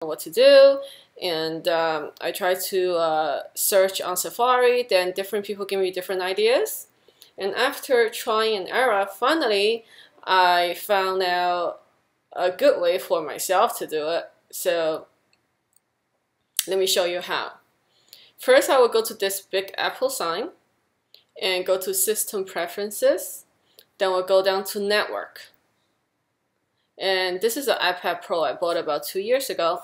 what to do. And um, I try to uh, search on Safari then different people give me different ideas. And after trying and error finally I found out a good way for myself to do it. So let me show you how. First I will go to this big apple sign and go to system preferences. Then we'll go down to network and this is an iPad Pro I bought about two years ago.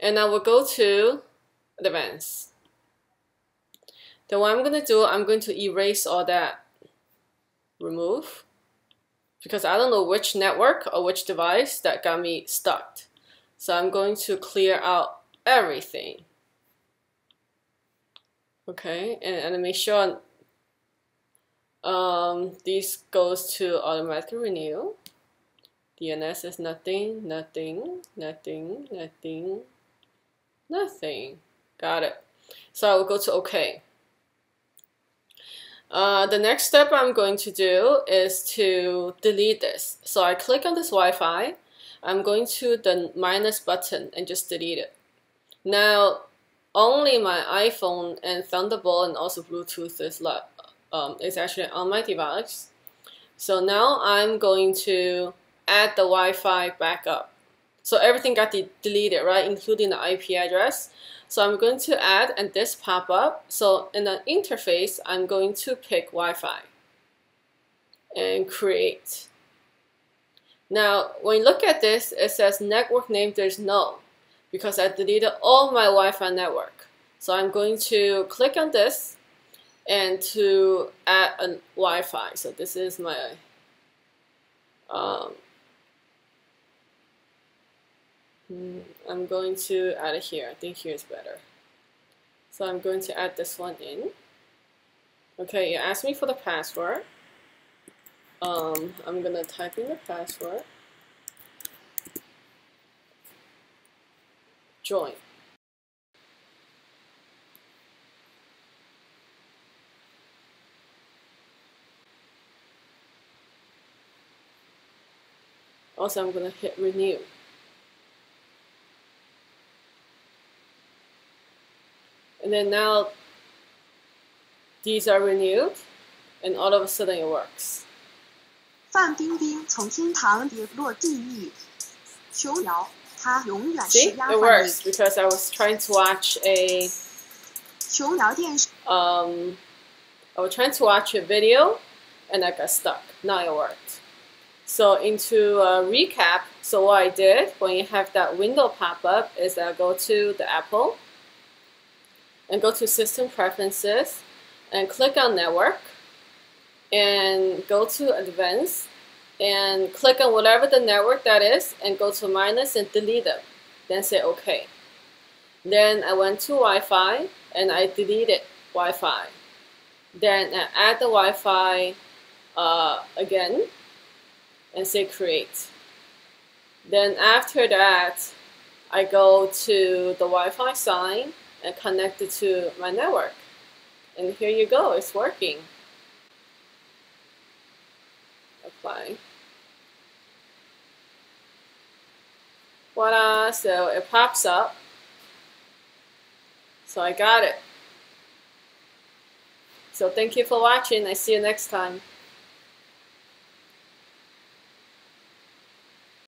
And I will go to advanced. Then what I'm going to do, I'm going to erase all that. Remove. Because I don't know which network or which device that got me stuck. So I'm going to clear out everything. Okay, and, and make sure um, this goes to automatic renew. DNS is nothing, nothing, nothing, nothing, nothing. Got it. So I will go to OK. Uh, the next step I'm going to do is to delete this. So I click on this Wi-Fi. I'm going to the minus button and just delete it. Now, only my iPhone and Thunderbolt and also Bluetooth is, um, is actually on my device. So now I'm going to add the Wi-Fi backup. So everything got de deleted, right, including the IP address. So I'm going to add and this pop up. So in the interface, I'm going to pick Wi-Fi and create. Now, when you look at this, it says network name, there's no, because I deleted all my Wi-Fi network. So I'm going to click on this and to add a Wi-Fi. So this is my um, Mm, I'm going to add it here. I think here is better. So I'm going to add this one in. Okay, you asked me for the password. Um, I'm going to type in the password. Join. Also, I'm going to hit renew. And then now these are renewed and all of a sudden it works. 范冰冰从天堂跌落地狱，求饶，她永远是 See, 丫 it 鬟 works 里。 because I was trying to watch a 琼瑶电视 um, I was trying to watch a video and I got stuck. Now it worked. So into a recap, so what I did when you have that window pop up is I go to the Apple and go to System Preferences and click on Network and go to Advanced and click on whatever the network that is and go to minus and delete them. Then say OK. Then I went to Wi-Fi and I deleted Wi-Fi. Then I add the Wi-Fi uh, again and say create. Then after that, I go to the Wi-Fi sign and connect it to my network. And here you go, it's working. Apply. Voila, so it pops up. So I got it. So thank you for watching. I see you next time.